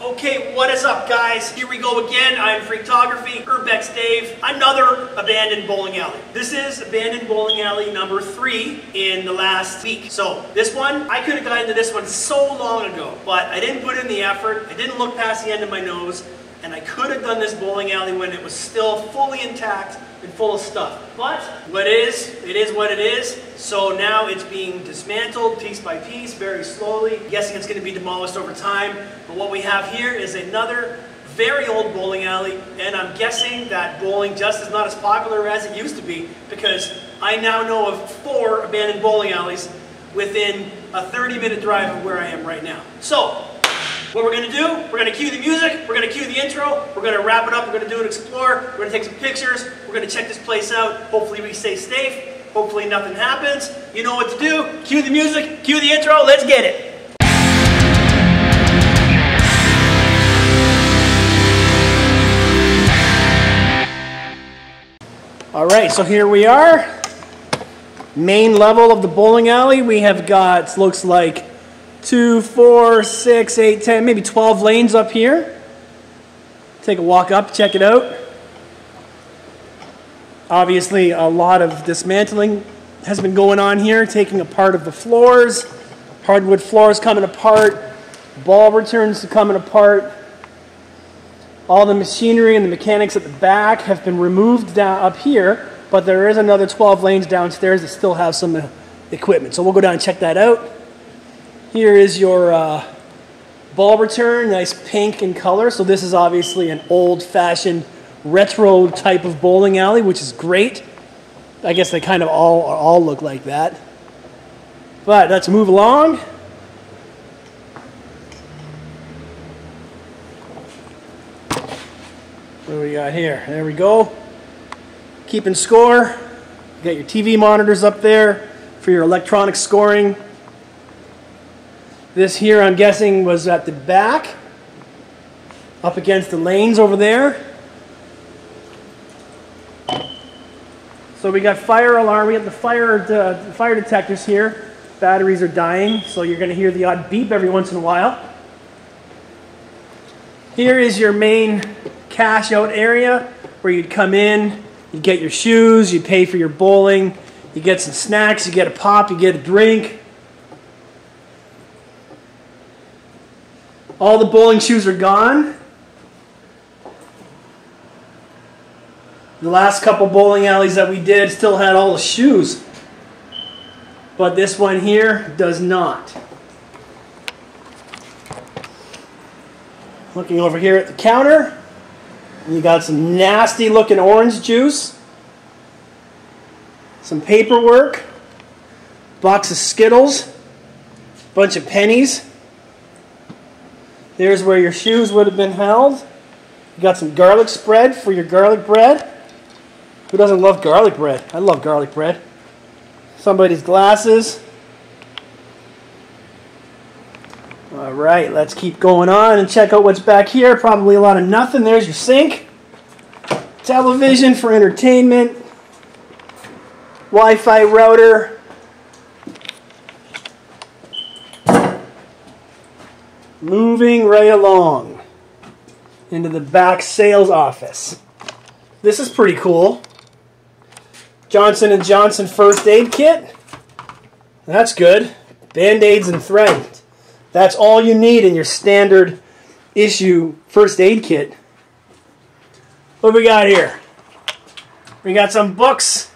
Okay, what is up, guys? Here we go again. I'm Freaktography, Urbex Dave. Another abandoned bowling alley. This is abandoned bowling alley number three in the last week. So this one, I could have gotten into this one so long ago, but I didn't put in the effort. I didn't look past the end of my nose, and I could have done this bowling alley when it was still fully intact and full of stuff. But what is, it is what it is. So now it's being dismantled piece by piece, very slowly. guessing it's going to be demolished over time. But what we have here is another very old bowling alley, and I'm guessing that bowling just is not as popular as it used to be because I now know of four abandoned bowling alleys within a 30 minute drive of where I am right now. So, what we're going to do, we're going to cue the music, we're going to cue the intro, we're going to wrap it up, we're going to do an explore, we're going to take some pictures, we're going to check this place out, hopefully we stay safe, hopefully nothing happens. You know what to do, cue the music, cue the intro, let's get it. All right, so here we are. Main level of the bowling alley. We have got, looks like two, four, six, eight, ten, maybe 12 lanes up here. Take a walk up, check it out. Obviously, a lot of dismantling has been going on here, taking apart of the floors, hardwood floors coming apart, ball returns coming apart. All the machinery and the mechanics at the back have been removed down up here, but there is another 12 lanes downstairs that still have some uh, equipment. So we'll go down and check that out. Here is your uh, ball return, nice pink in color. So this is obviously an old-fashioned retro type of bowling alley, which is great. I guess they kind of all all look like that. But let's move along. What do we got here? There we go. Keeping score. You got your TV monitors up there for your electronic scoring. This here, I'm guessing, was at the back, up against the lanes over there. So we got fire alarm, we got the fire, uh, fire detectors here. Batteries are dying, so you're going to hear the odd beep every once in a while. Here is your main cash out area where you'd come in, you get your shoes, you pay for your bowling, you get some snacks, you get a pop, you get a drink. All the bowling shoes are gone. The last couple bowling alleys that we did still had all the shoes. But this one here does not. Looking over here at the counter, you got some nasty looking orange juice, some paperwork, box of Skittles, bunch of pennies. There's where your shoes would have been held. You got some garlic spread for your garlic bread. Who doesn't love garlic bread? I love garlic bread. Somebody's glasses. All right, let's keep going on and check out what's back here. Probably a lot of nothing. There's your sink. Television for entertainment. Wi-Fi router. Moving right along into the back sales office. This is pretty cool. Johnson & Johnson first aid kit. That's good. Band-aids and thread. That's all you need in your standard issue first aid kit. What we got here? We got some books.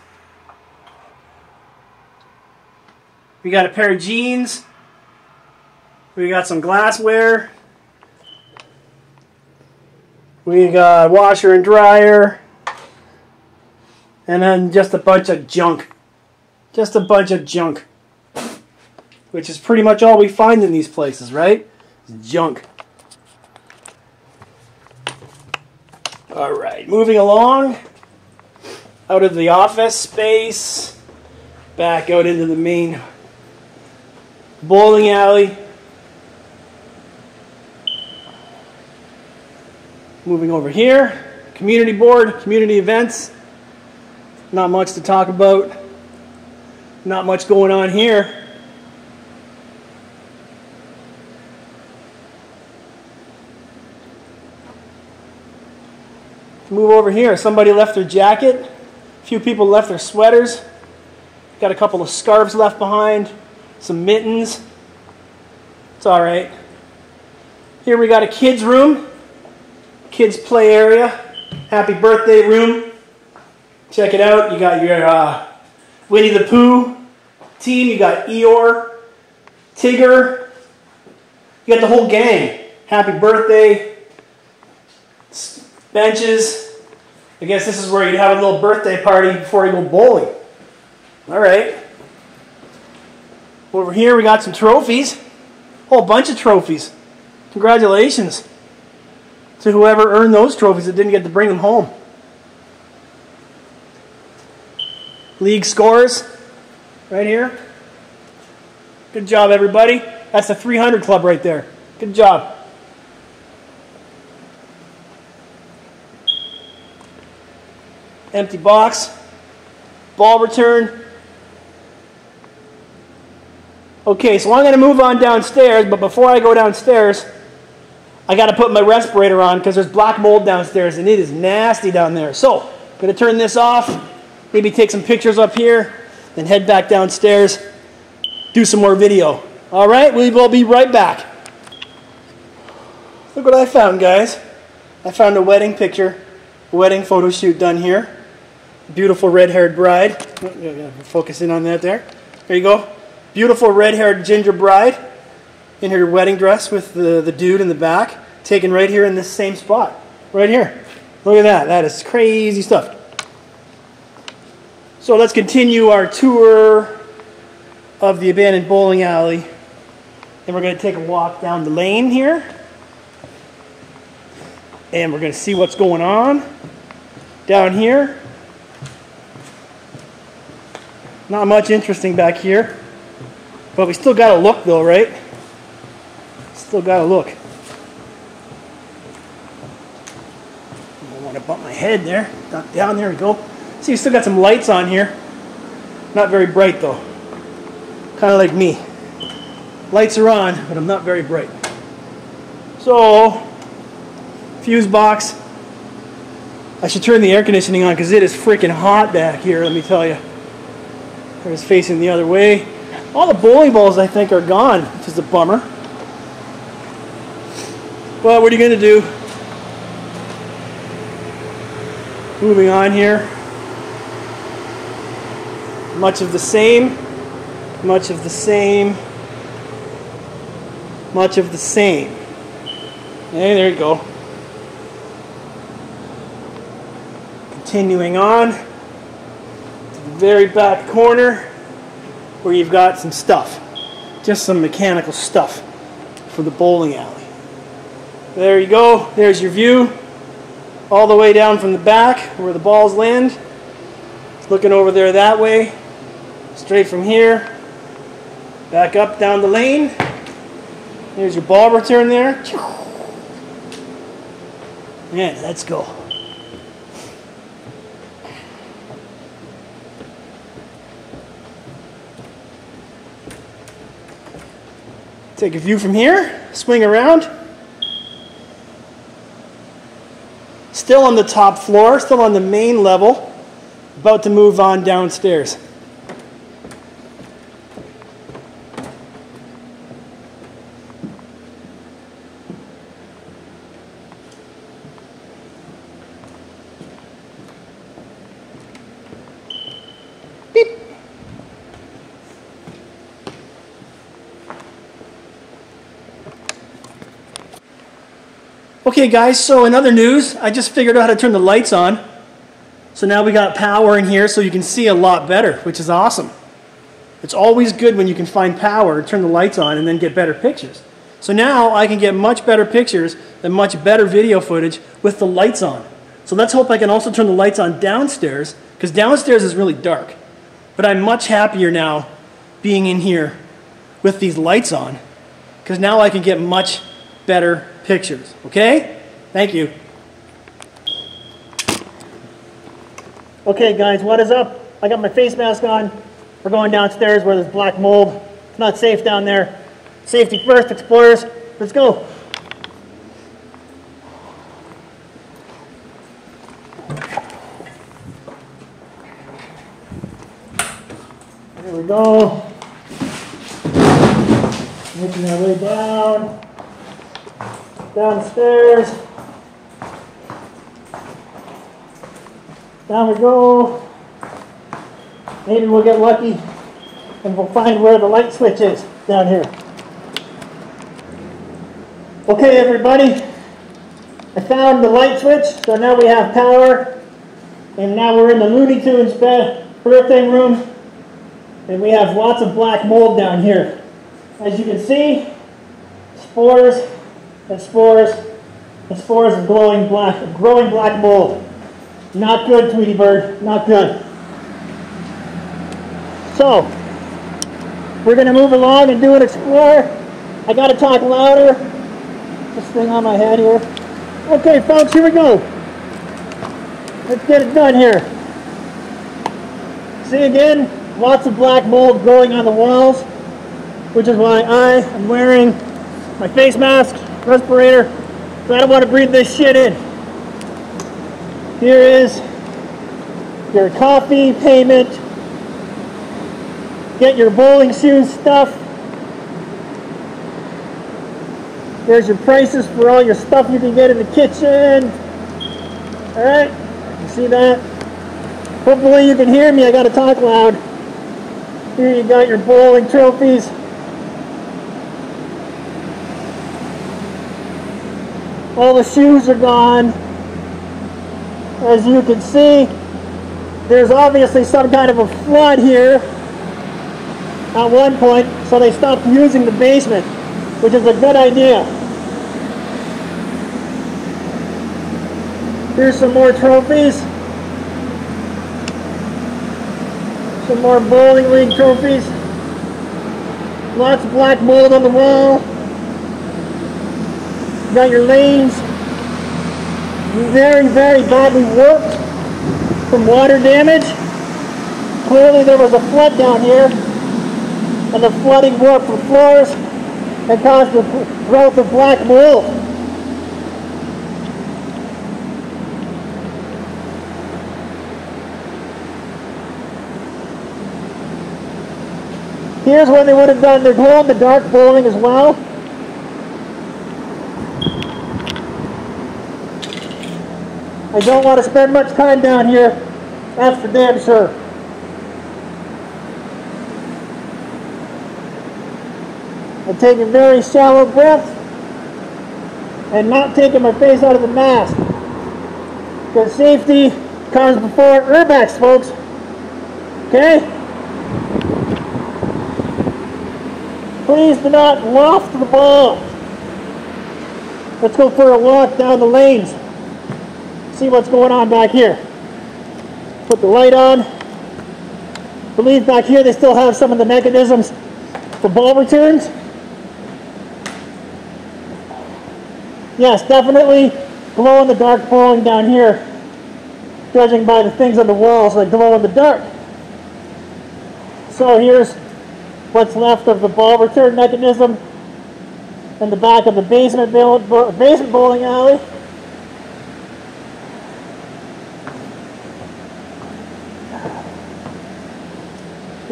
We got a pair of jeans. We got some glassware. We got washer and dryer. And then just a bunch of junk. Just a bunch of junk. Which is pretty much all we find in these places, right? Junk. Alright, moving along. Out of the office space. Back out into the main bowling alley. Moving over here, community board, community events. Not much to talk about. Not much going on here. move over here. Somebody left their jacket. A few people left their sweaters. Got a couple of scarves left behind. Some mittens. It's all right. Here we got a kid's room kids' play area, happy birthday room. Check it out. You got your uh, Winnie the Pooh team. You got Eeyore, Tigger. You got the whole gang. Happy birthday. Benches. I guess this is where you'd have a little birthday party before you go bowling. All right. Over here we got some trophies. Whole bunch of trophies. Congratulations to whoever earned those trophies that didn't get to bring them home. League scores right here. Good job, everybody. That's the 300 club right there. Good job. Empty box. Ball return. Okay, so I'm going to move on downstairs, but before I go downstairs, I got to put my respirator on because there's black mold downstairs and it is nasty down there. So, going to turn this off, maybe take some pictures up here, then head back downstairs, do some more video. All right, we will be right back. Look what I found, guys. I found a wedding picture, a wedding photo shoot done here. Beautiful red-haired bride. Oh, Focus in on that there. There you go. Beautiful red-haired ginger bride in her wedding dress with the, the dude in the back, taken right here in this same spot. Right here. Look at that. That is crazy stuff. So let's continue our tour of the abandoned bowling alley. And we're going to take a walk down the lane here. And we're going to see what's going on down here. Not much interesting back here. But we still got to look though, right? Still got to look. I don't want to bump my head there. Down, there we go. See, you still got some lights on here. Not very bright though. Kind of like me. Lights are on, but I'm not very bright. So, fuse box. I should turn the air conditioning on because it is freaking hot back here, let me tell you. There's facing the other way. All the bowling balls, I think, are gone, which is a bummer. But what are you going to do? Moving on here. Much of the same. Much of the same. Much of the same. Hey, there you go. Continuing on to the very back corner where you've got some stuff. Just some mechanical stuff for the bowling alley. There you go. There's your view. All the way down from the back where the balls land. Looking over there that way. Straight from here. Back up down the lane. There's your ball return there. Yeah, let's go. Take a view from here, swing around. Still on the top floor, still on the main level, about to move on downstairs. Okay guys, so in other news, I just figured out how to turn the lights on. So now we got power in here so you can see a lot better, which is awesome. It's always good when you can find power, turn the lights on, and then get better pictures. So now I can get much better pictures and much better video footage with the lights on. So let's hope I can also turn the lights on downstairs, because downstairs is really dark. But I'm much happier now being in here with these lights on, because now I can get much better pictures. Okay? Thank you. Okay, guys, what is up? I got my face mask on. We're going downstairs where there's black mold. It's not safe down there. Safety first, explorers. Let's go. There we go. Making our way down downstairs. Down we go. Maybe we'll get lucky and we'll find where the light switch is down here. Okay, everybody. I found the light switch, so now we have power. And now we're in the Looney Tunes birthday room. And we have lots of black mold down here. As you can see, spores and spores and spores of glowing black, growing black mold. Not good, Tweety Bird, not good. So, we're going to move along and do an explore. I got to talk louder. This thing on my head here. Okay, folks, here we go. Let's get it done here. See again, lots of black mold growing on the walls, which is why I am wearing my face mask, respirator, I don't want to breathe this shit in. Here is your coffee payment. Get your bowling shoes stuff. There's your prices for all your stuff you can get in the kitchen. All right, you see that? Hopefully you can hear me. I got to talk loud. Here you got your bowling trophies. All the shoes are gone. As you can see, there's obviously some kind of a flood here at one point, so they stopped using the basement, which is a good idea. Here's some more trophies. Some more bowling league trophies. Lots of black mold on the wall. Got your lanes. Very, very badly warped from water damage. Clearly there was a flood down here and the flooding warped the floors and caused the growth of black mold. Here's when they would have done their glow-in-the-dark bowling as well. I don't want to spend much time down here, that's for damn sure. I'm taking very shallow breaths and not taking my face out of the mask. Because safety comes before urbex, folks. Okay? Please do not loft the ball. Let's go for a walk down the lanes. See what's going on back here. Put the light on. I believe back here they still have some of the mechanisms for ball returns. Yes, definitely glow in the dark bowling down here, judging by the things on the walls that glow in the dark. So here's what's left of the ball return mechanism in the back of the basement, basement bowling alley.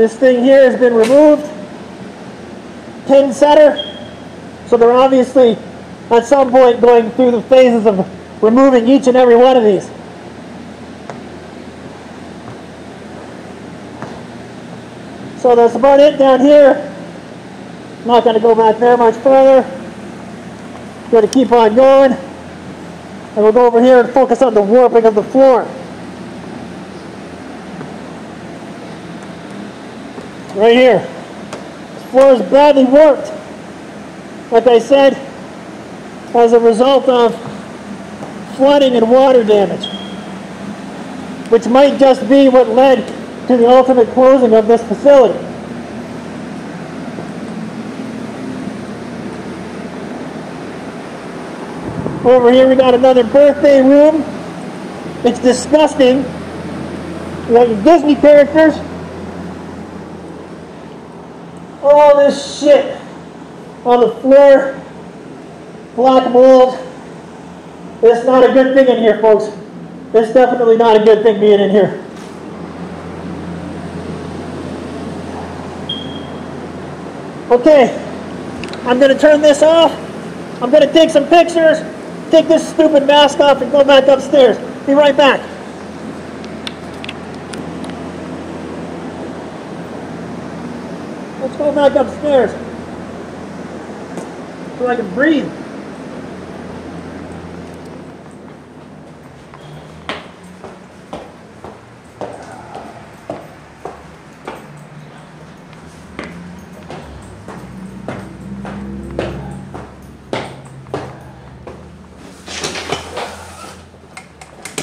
This thing here has been removed. Pin setter. So they're obviously at some point going through the phases of removing each and every one of these. So that's about it down here. Not going to go back there much further. Going to keep on going. And we'll go over here and focus on the warping of the floor. Right here. This floor is badly warped. Like I said, as a result of flooding and water damage, which might just be what led to the ultimate closing of this facility. Over here we got another birthday room. It's disgusting. You got your Disney characters. All this shit on the floor. Black mold. It's not a good thing in here, folks. It's definitely not a good thing being in here. Okay, I'm gonna turn this off. I'm gonna take some pictures, take this stupid mask off, and go back upstairs. Be right back. Go back upstairs so I can breathe.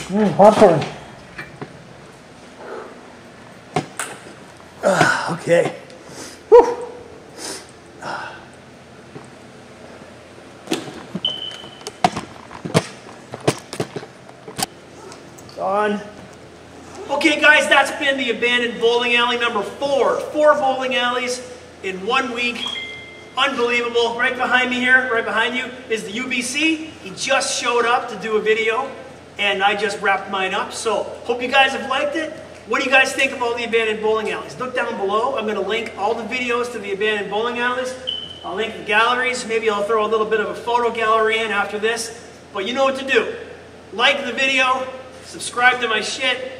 Mmm, popcorn. Ah, okay. On. Okay, guys, that's been the abandoned bowling alley number four. Four bowling alleys in one week. Unbelievable. Right behind me here, right behind you, is the UBC. He just showed up to do a video, and I just wrapped mine up. So, hope you guys have liked it. What do you guys think of all the abandoned bowling alleys? Look down below. I'm going to link all the videos to the abandoned bowling alleys. I'll link the galleries. Maybe I'll throw a little bit of a photo gallery in after this. But you know what to do. Like the video, subscribe to my shit,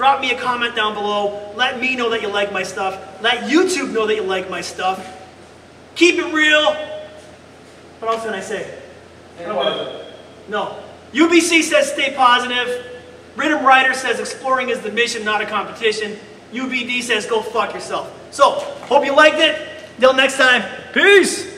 drop me a comment down below, let me know that you like my stuff, let YouTube know that you like my stuff. Keep it real. What else can I say? No. UBC says stay positive. RiddimRyder says exploring is the mission, not a competition. UBD says go fuck yourself. So, hope you liked it. Till next time, peace!